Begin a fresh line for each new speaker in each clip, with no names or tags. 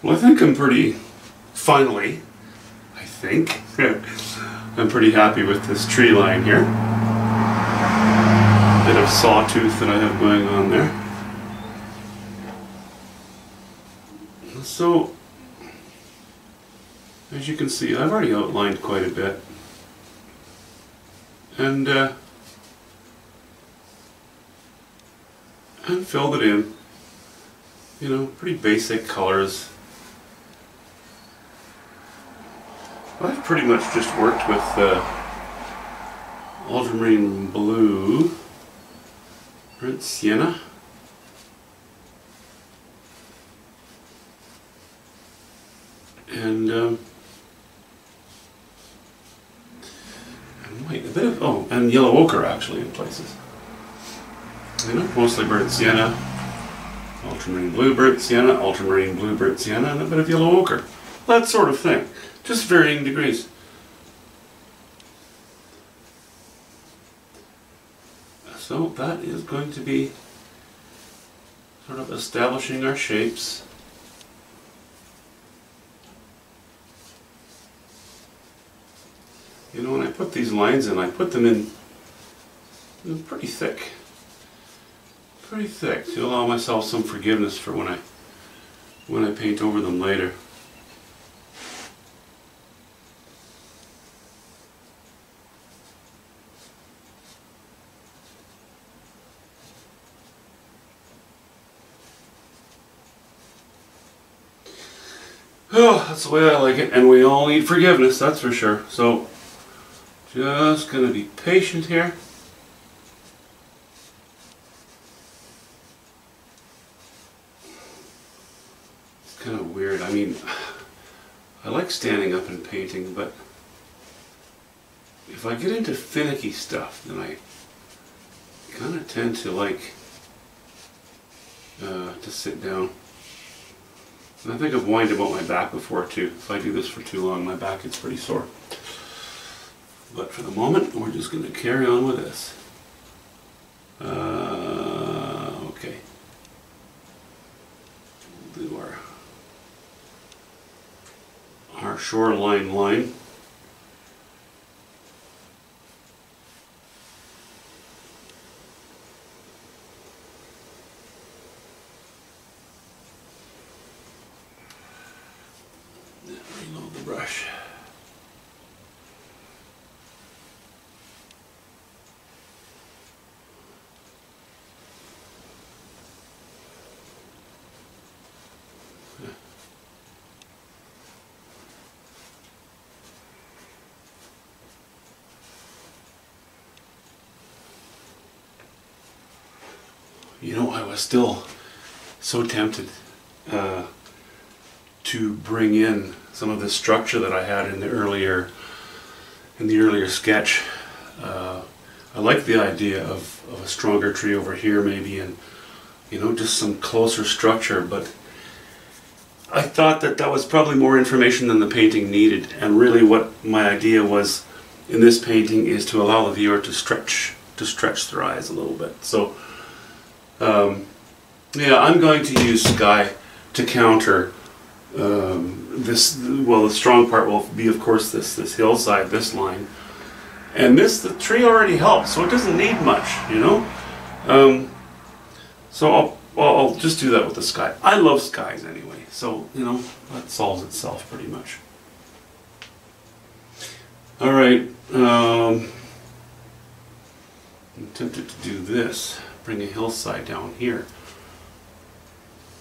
Well, I think I'm pretty, finally, I think, I'm pretty happy with this tree line here. Bit of sawtooth that I have going on there. So, as you can see, I've already outlined quite a bit. And, uh, and filled it in. You know, pretty basic colors. I've pretty much just worked with uh, ultramarine blue, burnt sienna, and um, a bit of oh, and yellow ochre actually in places. You know, mostly burnt sienna, ultramarine blue burnt sienna, ultramarine blue burnt sienna, and a bit of yellow ochre. That sort of thing, just varying degrees. So that is going to be sort of establishing our shapes. You know, when I put these lines in, I put them in, pretty thick. Pretty thick to allow myself some forgiveness for when I when I paint over them later. Oh, that's the way I like it, and we all need forgiveness, that's for sure. So, just gonna be patient here. It's kind of weird. I mean, I like standing up and painting, but if I get into finicky stuff, then I kind of tend to like uh, to sit down. And I think I've whined about my back before too. If I do this for too long, my back gets pretty sore. But for the moment, we're just going to carry on with this. Uh, okay. We'll do our, our shoreline line. You know, I was still so tempted uh, to bring in some of the structure that I had in the earlier in the earlier sketch. Uh, I like the idea of, of a stronger tree over here maybe and you know just some closer structure but I thought that that was probably more information than the painting needed and really what my idea was in this painting is to allow the viewer to stretch to stretch their eyes a little bit so um, yeah I'm going to use sky to counter um, this well the strong part will be of course this this hillside this line. And this the tree already helps so it doesn't need much you know? Um, so I'll, I'll just do that with the sky. I love skies anyway so you know that solves itself pretty much. All right um, I'm tempted to do this bring a hillside down here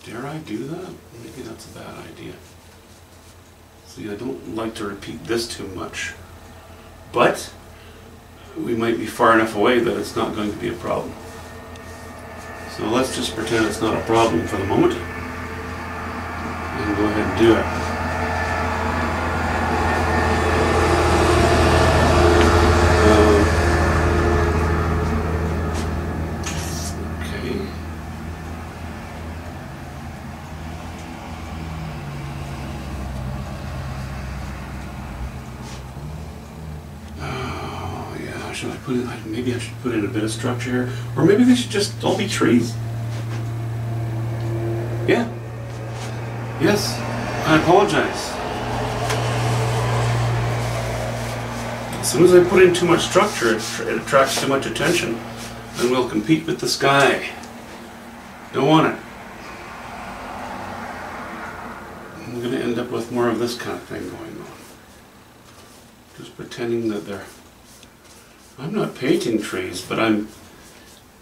Dare I do that? Maybe that's a bad idea. See, I don't like to repeat this too much. But, we might be far enough away that it's not going to be a problem. So let's just pretend it's not a problem for the moment. And go ahead and do it. Should I put in, maybe I should put in a bit of structure here, or maybe they should just all be trees. Yeah. Yes. I apologize. As soon as I put in too much structure, it, it attracts too much attention and will compete with the sky. Don't want it. I'm going to end up with more of this kind of thing going on. Just pretending that they're. I'm not painting trees, but I'm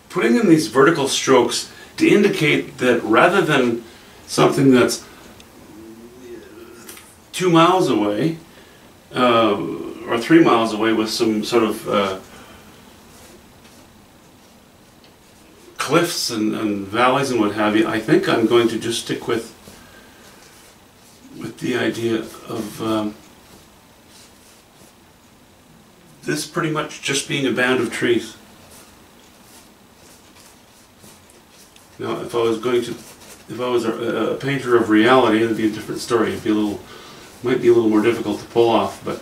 putting in these vertical strokes to indicate that rather than something that's two miles away uh, or three miles away with some sort of uh, cliffs and, and valleys and what have you, I think I'm going to just stick with with the idea of um, this pretty much just being a band of trees. Now, if I was going to, if I was a, a painter of reality, it'd be a different story. It'd be a little, might be a little more difficult to pull off. But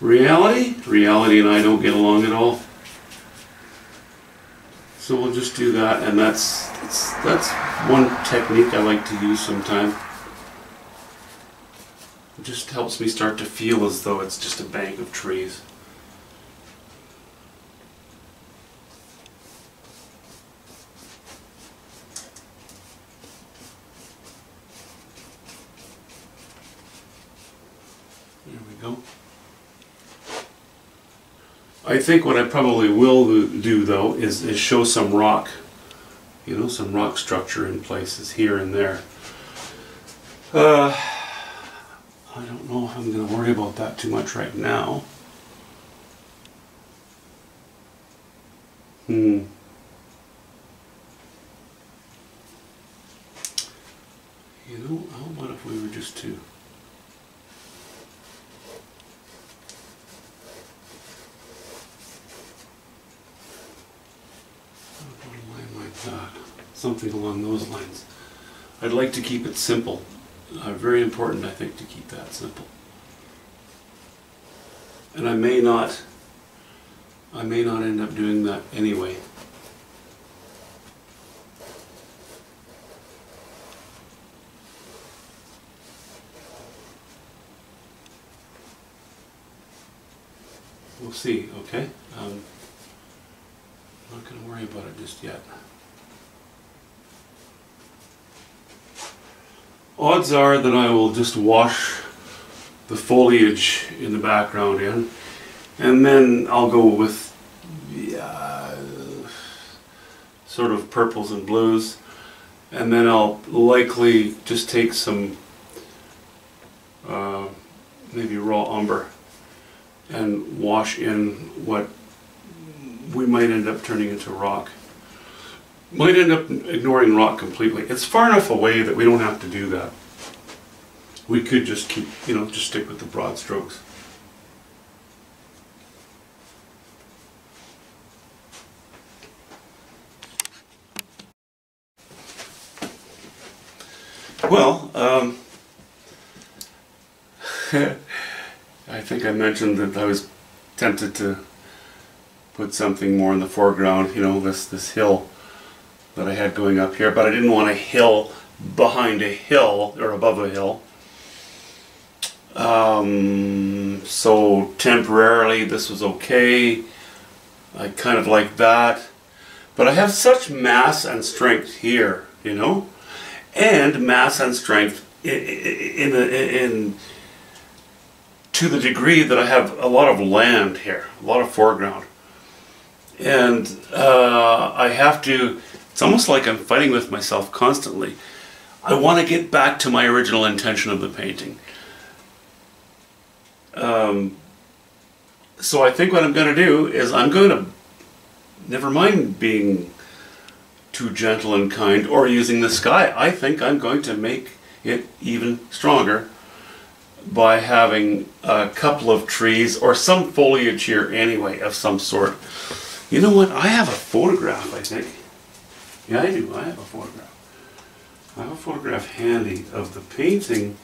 reality, reality and I don't get along at all. So we'll just do that, and that's that's, that's one technique I like to use sometimes. It just helps me start to feel as though it's just a bank of trees. Go. I think what I probably will do though is, is show some rock, you know, some rock structure in places here and there. Uh, I don't know if I'm going to worry about that too much right now. Hmm. You know, how about if we were just to a line like that, something along those lines. I'd like to keep it simple. Uh, very important, I think, to keep that simple. And I may not, I may not end up doing that anyway. We'll see, okay? Um, I'm not going to worry about it just yet. Odds are that I will just wash the foliage in the background in, and then I'll go with yeah, sort of purples and blues, and then I'll likely just take some uh, maybe raw umber and wash in what we might end up turning into rock. Might end up ignoring rock completely. It's far enough away that we don't have to do that. We could just keep, you know, just stick with the broad strokes. Well, um, I think I mentioned that I was tempted to put something more in the foreground, you know, this, this hill that I had going up here, but I didn't want a hill behind a hill or above a hill. Um, so temporarily this was okay. I kind of like that. But I have such mass and strength here, you know, and mass and strength in, in, in to the degree that I have a lot of land here, a lot of foreground. And uh, I have to, it's almost like I'm fighting with myself constantly. I want to get back to my original intention of the painting. Um, so I think what I'm going to do is I'm going to, never mind being too gentle and kind or using the sky, I think I'm going to make it even stronger by having a couple of trees or some foliage here anyway of some sort. You know what? I have a photograph, I think. Yeah, I do. I have a photograph. I have a photograph handy of the painting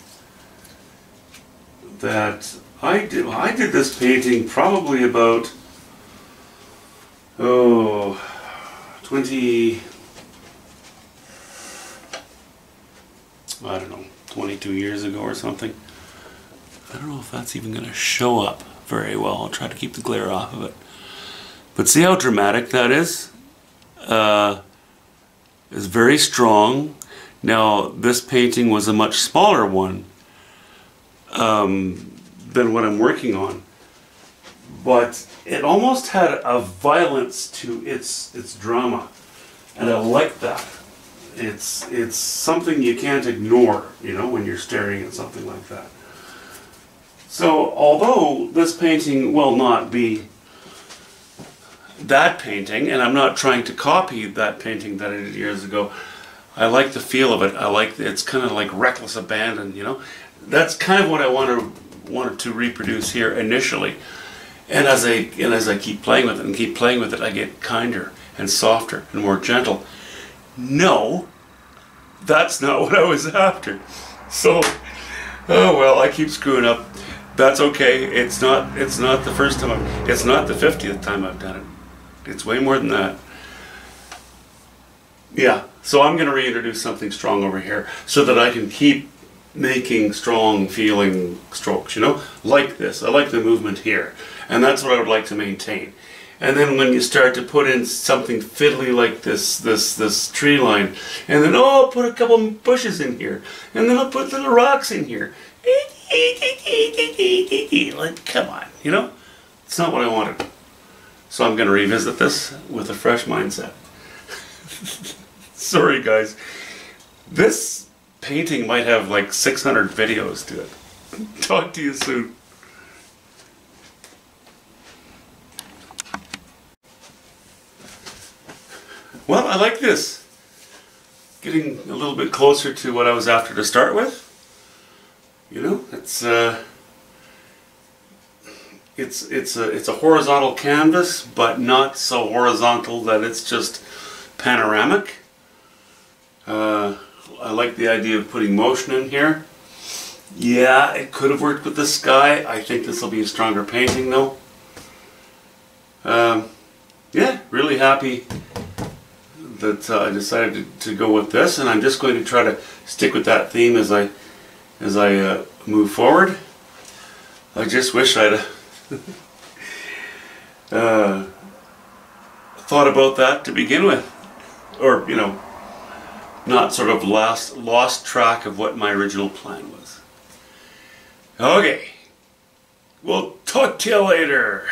that I did. Well, I did this painting probably about, oh, 20, I don't know, 22 years ago or something. I don't know if that's even going to show up very well. I'll try to keep the glare off of it. But see how dramatic that is? Uh, it's very strong. Now, this painting was a much smaller one um, than what I'm working on. But it almost had a violence to its its drama. And I like that. It's it's something you can't ignore, you know, when you're staring at something like that. So, although this painting will not be that painting, and I'm not trying to copy that painting that I did years ago, I like the feel of it. I like it's kind of like reckless abandon, you know. That's kind of what I wanted wanted to reproduce here initially. And as I and as I keep playing with it and keep playing with it, I get kinder and softer and more gentle. No, that's not what I was after. So, oh well, I keep screwing up. That's okay. It's not. It's not the first time. I've, it's not the fiftieth time I've done it. It's way more than that. Yeah. So I'm going to reintroduce something strong over here so that I can keep making strong feeling strokes. You know, like this. I like the movement here, and that's what I would like to maintain. And then when you start to put in something fiddly like this, this, this tree line, and then, oh, I'll put a couple bushes in here, and then I'll put little rocks in here. Like, come on, you know? It's not what I wanted. So I'm going to revisit this with a fresh mindset. Sorry, guys. This painting might have like 600 videos to it. Talk to you soon. Well, I like this. Getting a little bit closer to what I was after to start with. You know, it's uh, it's it's a it's a horizontal canvas, but not so horizontal that it's just panoramic. Uh, I like the idea of putting motion in here. Yeah, it could have worked with the sky. I think this will be a stronger painting though. Um, yeah, really happy that uh, I decided to, to, go with this, and I'm just going to try to stick with that theme as I as I uh, move forward. I just wish I'd uh, thought about that to begin with, or you know, not sort of lost lost track of what my original plan was. Okay, we'll talk to you later.